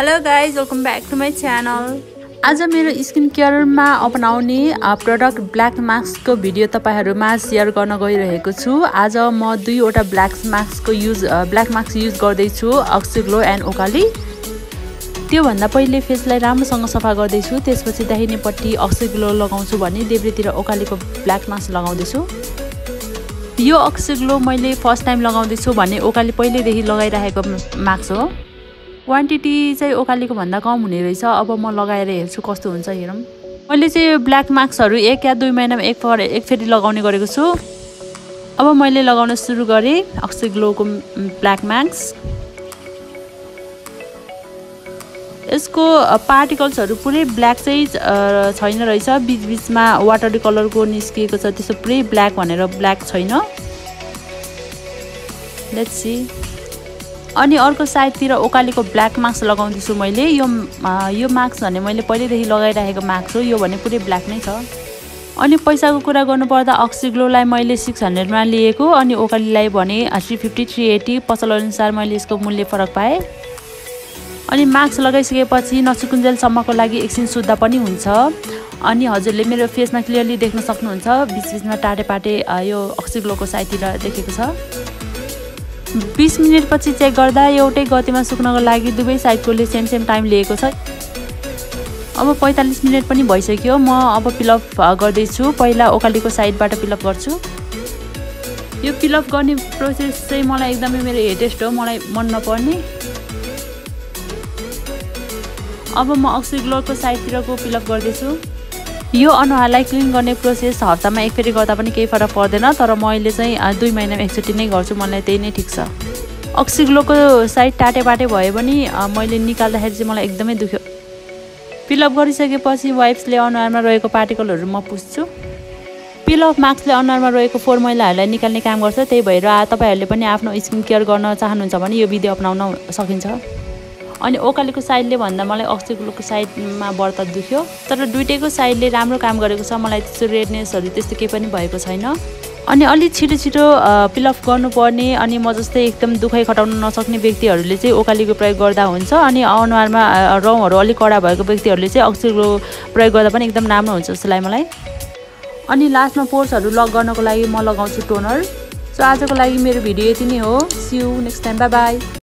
Hello guys welcome back to my channel आज मेरो skin केयरमा अपनाउने प्रडक्ट ब्ल्याक मास्कको भिडियो तपाईँहरूमा सेयर गर्न गइरहेको छु। आज म दुईवटा ब्ल्याक मास्कको युज ब्ल्याक मास्क युज गर्दैछु अक्सिग्लो एन्ड ओकाली त्योभन्दा पहिले फेसलाई राम्रोसँग सफा गर्दैछु त्यसपछि दाहिनेपट्टि अक्सिग्लो लगाउँछु भने देब्रेतिर ओकालीको ब्ल्याक मास्क लगाउँदैछु। यो अक्सिग्लो मैले फर्स्ट टाइम लगाउँदैछु भने ओकाली पहिल्यैदेखि लगाइरहेको मास्क हो। क्वान्टिटी चाहिँ ओकालीको भन्दा कम हुने रहेछ। अब म लगाएर हेर्छु कस्तो हुन्छ हेरौँ। मैले चाहिँ ब्ल्याक मास्कहरू एक या दुई महिनामा एक फर एक फेरि लगाउने गरेको छु। अब मैले लगाउन सुरु गरेँ अक्सी ग्लोको ब्ल्याक मास्क यसको पार्टिकल्सहरू पुरै ब्ल्याक चाहिँ छैन रहेछ। बिचबिचमा वाटर कलरको निस्किएको छ। त्यसो पुरै ब्ल्याक भनेर ब्ल्याक छैन। लेट्स सी अनि अर्को साइडतिर ओकालीको ब्ल्याक मास्क लगाउँदैछु मैले। यो यो मास्क भने मैले पहिल्यैदेखि लगाइराखेको मास्क हो। यो भने पुरै ब्ल्याक नै छ। अनि पैसाको कुरा गर्नुपर्दा अक्सिग्लोलाई मैले सिक्स हन्ड्रेडमा लिएको अनि ओकालीलाई भने थ्री फिफ्टी थ्री एट्टी पसल अनुसार मैले यसको मूल्य फरक पाएँ। अनि मास्क लगाइसकेपछि नसुकुन्जेलसम्मको लागि एकछिन शुद्ध पनि हुन्छ। अनि हजुरले मेरो फेसमा क्लियरली देख्न सक्नुहुन्छ। बिचबिचमा टाटे पाटे यो अक्सिग्लोको साइडतिर देखेको छ। बिस मिनटपछि चेक गर्दा एउटै गतिमा सुक्नको लागि दुवै साइडकोले सेम सेम टाइम लिएको छ। अब पैँतालिस मिनट पनि भइसक्यो। म अब पिलअप गर्दैछु। पहिला ओकालीको साइडबाट पिलअप गर्छु। यो पिलअप गर्ने प्रोसेस चाहिँ मलाई एकदमै मेरो हेटेस्ट हो। मलाई मन नपर्ने। अब म अक्सिग्लोको साइडतिरको पिलअप गर्दैछु। यो अनुहारलाई क्लिन गर्ने प्रोसेस हप्तामा एक फेरि गर्दा पनि केही फरक पर्दैन तर मैले चाहिँ दुई महिनामा एकचोटि नै गर्छु मलाई त्यही नै ठिक छ। अक्सिग्लोको साइड टाटे बाटे भए पनि मैले निकाल्दाखेरि चाहिँ मलाई एकदमै दुख्यो। पिलअप गरिसकेपछि वाइप्सले अनुहारमा रहेको पार्टिकलहरू म पुस्छु। पिलअप मार्क्सले अनुहारमा रहेको फोहोर मैलाहरूलाई निकाल्ने काम गर्छ त्यही भएर तपाईँहरूले पनि आफ्नो स्किन केयर गर्न चाहनुहुन्छ भने यो विधि अप्नाउन सकिन्छ। अनि ओकालीको साइडले भन्दा मलाई अक्सिग्लोको साइडमा व्रत दुख्यो। तर दुइटैको साइडले राम्रो काम गरेको छ मलाई त्यस्तो रेडनेसहरू त्यस्तो केही पनि भएको छैन। अनि अलिक छिटो छिटो पिलअप गर्नुपर्ने अनि म जस्तै एकदम दुखाइ खटाउन नसक्ने व्यक्तिहरूले चाहिँ ओकालीको प्रयोग गर्दा हुन्छ। अनि अनुहारमा रौँहरू अलिक कडा भएको व्यक्तिहरूले चाहिँ अक्सिग्लो प्रयोग गर्दा पनि एकदम राम्रो हुन्छ जस्तो लाग्यो मलाई। अनि लास्टमा पोर्सहरू लक गर्नको लागि म लगाउँछु टोनर। सो आजको लागि मेरो भिडियो यति नै हो। See you next time bye bye